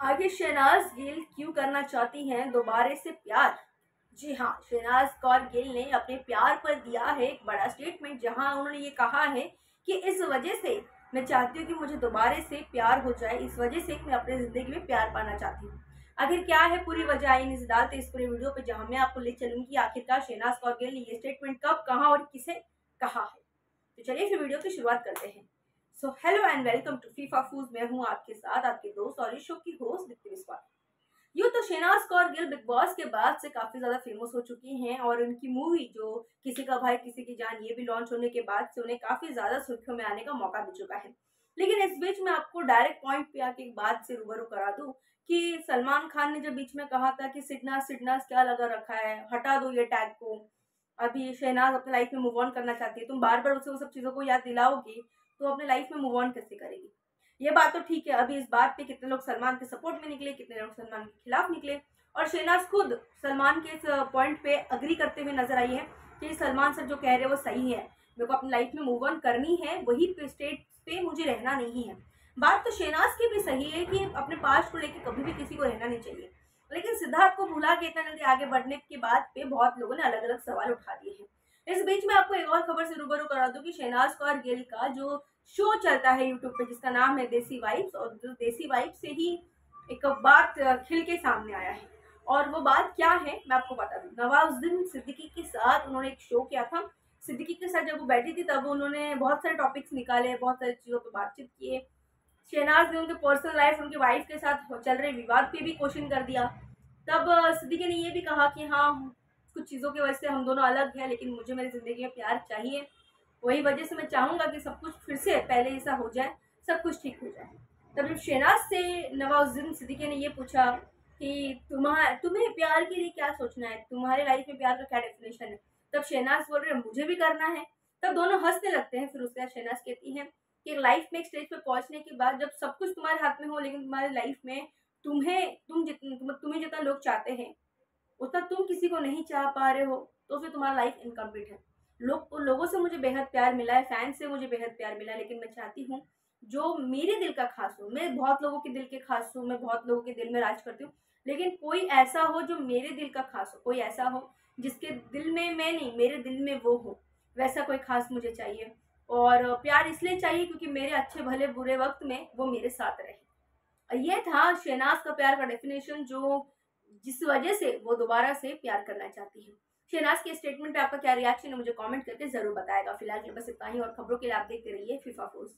आगे शहनाज गिल क्यों करना चाहती हैं? दोबारे से प्यार। जी हाँ शहनाज कौर गिल ने अपने प्यार पर दिया है एक बड़ा स्टेटमेंट जहाँ उन्होंने ये कहा है कि इस वजह से मैं चाहती हूँ कि मुझे दोबारे से प्यार हो जाए। इस वजह से मैं अपनी ज़िंदगी में प्यार पाना चाहती हूँ। आखिर क्या है पूरी वजह? आई नहीं इस पूरे वीडियो पे जहाँ मैं आपको ले चलूँगी आखिरकार शहनाज कौर गिल ने ये स्टेटमेंट कब कहा और किसे कहा है। तो चलिए फिर वीडियो की शुरुआत करते हैं। So hello and welcome to FIFA फूज मैं हूँ आपके साथ आपके दोस्त और इस शो की होस्ट दीप्ति विश्वास यूँ तो शहनाज कौर गिल बिग बॉस के बाद से काफ़ी ज़्यादा फ़ेमस हो चुकी हैं और उनकी मूवी जो किसी का भाई, किसी की जान ये भी लॉन्च होने के बाद से उन्हें काफ़ी ज़्यादा सुर्खियों में आने का मौका मिल चुका है। लेकिन इस बीच में आपको डायरेक्ट पॉइंट पे आके एक बात से रूबरू करा दूँ कि सलमान खान ने जब बीच में कहा था कि सिडनास सिडनास क्या लगा रखा है, हटा दो ये टैग को। अभी शहनाज अपने लाइफ में मूव ऑन करना चाहती है, तुम बार बार उसे वो सब चीज़ों को याद दिलाओगी तो अपने लाइफ में मूव ऑन कैसे करेगी? ये बात तो ठीक है, अभी इस बात पे कितने लोग सलमान के सपोर्ट में निकले, कितने लोग सलमान के खिलाफ निकले, और शहनाज खुद सलमान के इस पॉइंट पे अग्री करते हुए नज़र आई है कि सलमान सर जो कह रहे हैं वो सही है। मेरे को अपनी लाइफ में मूव ऑन करनी है, वही स्टेट पे मुझे रहना नहीं है। बात तो शहनाज की भी सही है कि अपने पास्ट को लेकर कभी भी किसी को रहना नहीं चाहिए। लेकिन सिद्धार्थ को भुला के इतना जल्दी आगे बढ़ने के बाद पे बहुत लोगों ने अलग अलग सवाल उठा दिए हैं। इस बीच में आपको एक और खबर से रूबरू करा दूँ कि शहनाज कौर गिल का जो शो चलता है यूट्यूब पे, जिसका नाम है देसी वाइब्स, और जो देसी वाइब से ही एक बात खिल के सामने आया है। और वो बात क्या है, मैं आपको बता दूँ। नवाजुद्दीन सिद्दीकी के साथ उन्होंने एक शो किया था। सिद्दीकी के साथ जब वो बैठी थी, तब उन्होंने बहुत सारे टॉपिक्स निकाले, बहुत सारी चीज़ों पर बातचीत किए। शहनाज ने उनके पर्सनल लाइफ उनके वाइफ के साथ चल रहे विवाद पे भी क्वेश्चन कर दिया। तब सिद्दीकी ने ये भी कहा कि हाँ कुछ चीज़ों की वजह से हम दोनों अलग हैं, लेकिन मुझे मेरी ज़िंदगी में प्यार चाहिए। वही वजह से मैं चाहूँगा कि सब कुछ फिर से पहले जैसा हो जाए, सब कुछ ठीक हो जाए। तब जब शहनाज से नवाजुद्दीन सिद्दीकी ने ये पूछा कि तुम्हारा तुम्हें प्यार के लिए क्या सोचना है? तुम्हारे लाइफ में प्यार का क्या डेफिनेशन है? तब शहनाज बोल रहे, मुझे भी करना है। तब दोनों हंसने लगते हैं, फिर उसके बाद शहनाज कहती हैं कि लाइफ में एक स्टेज पे पहुँचने के बाद जब सब कुछ तुम्हारे हाथ में हो, लेकिन तुम्हारी लाइफ में तुम्हें, तुम जितने तुम्हें जितना लोग चाहते हैं, उतना तुम किसी को नहीं चाह पा रहे हो तो फिर तुम्हारा लाइफ इनकम्प्लीट है। लोग, लोगों से मुझे बेहद प्यार मिला है फ़ैन से मुझे बेहद प्यार मिला है, लेकिन मैं चाहती हूँ, जो मेरे दिल का खास हो, मैं बहुत लोगों के दिल के खास हूँ, मैं बहुत लोगों के दिल में राज करती हूँ, लेकिन कोई ऐसा हो जो मेरे दिल का खास हो, कोई ऐसा हो जिसके दिल में मैं नहीं, मेरे दिल में वो हो, वैसा कोई खास मुझे चाहिए। और प्यार इसलिए चाहिए क्योंकि मेरे अच्छे, भले, बुरे वक्त में वो मेरे साथ रहे। ये था शहनाज का प्यार का डेफिनेशन जो जिस वजह से वो दोबारा से प्यार करना चाहती है। शहनाज के स्टेटमेंट पे आपका क्या रिएक्शन है, मुझे कमेंट करके ज़रूर बताएगा। फ़िलहाल बस इतना ही और खबरों के लिए आप देखते रहिए फिफा फोर्स